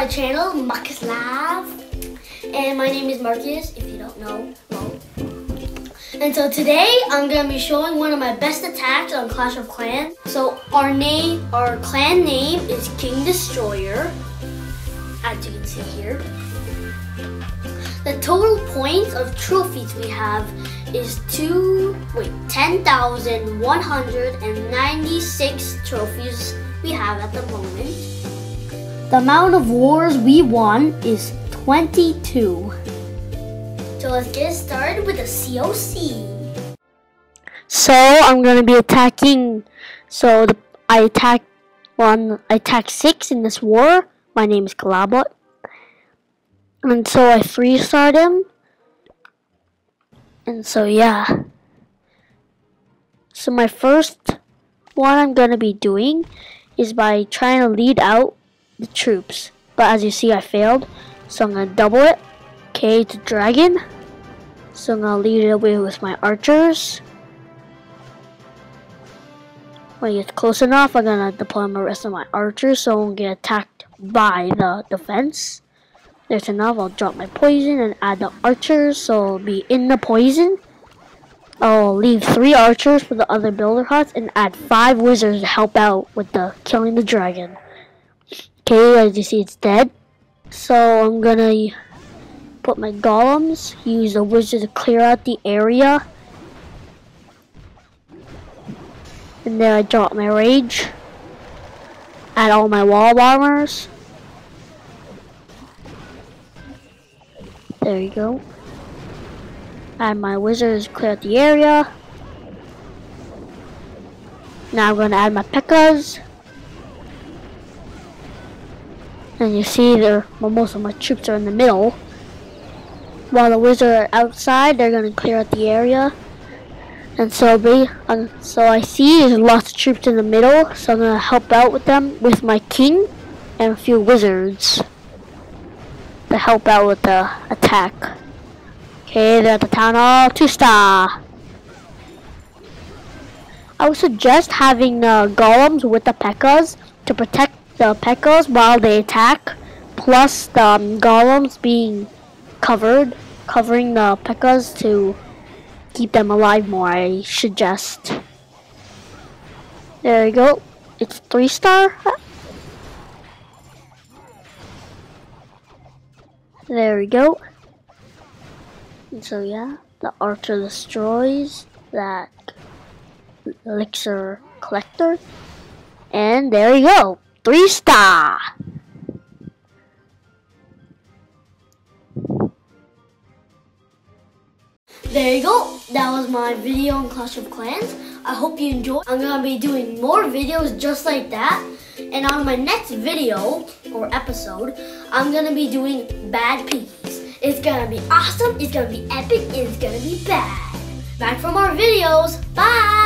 my channel, Marquis Live. And my name is Marcus, if you don't know. And so today, I'm going to be showing one of my best attacks on Clash of Clans. So our name, our clan name is King Destroyer, as you can see here. The total points of trophies we have is two, wait, 10,196 trophies we have at the moment. The amount of wars we won is 22. So let's get started with the COC. So I'm gonna be attacking. So the, I attack one. I attack six in this war. My name is Galabot. And so I three start him. And so yeah. So my first one I'm gonna be doing is by trying to lead out the troops. But as you see I failed. So I'm gonna double it. Okay, to dragon. So I'm gonna lead it away with my archers. When it gets close enough, I'm gonna deploy my rest of my archers so I won't get attacked by the defense. There's enough, I'll drop my poison and add the archers so it'll be in the poison. I'll leave three archers for the other builder huts and add five wizards to help out with the killing the dragon. Okay, as you see it's dead. So I'm gonna put my golems, use the wizard to clear out the area. And then I drop my rage. Add all my wall bombers. There you go. Add my wizards, clear out the area. Now I'm to add my P.E.K.K.A.s. And you see there, well, most of my troops are in the middle. While the wizards are outside, they're to clear out the area. And so, be, um, so I see there's lots of troops in the middle, so I'm to help out with them with my king and a few wizards to help out with the attack. Okay, they're at the town hall, two star. I would suggest having uh, golems with the P.E.K.K.A.s to protect the P.E.K.K.A.s while they attack, plus the um, golems being covered, covering the P.E.K.K.A.s to keep them alive more, I suggest. There you go. It's three star. There we go. And so yeah, the archer destroys that elixir collector. And there you go. Three star. There you go. That was my video on Clash of Clans. I hope you enjoyed. I'm going to be doing more videos just like that. And on my next video or episode, I'm going to be doing Bad Piggies. It's going to be awesome, it's going to be epic, it's going to be bad. Back for more videos. Bye!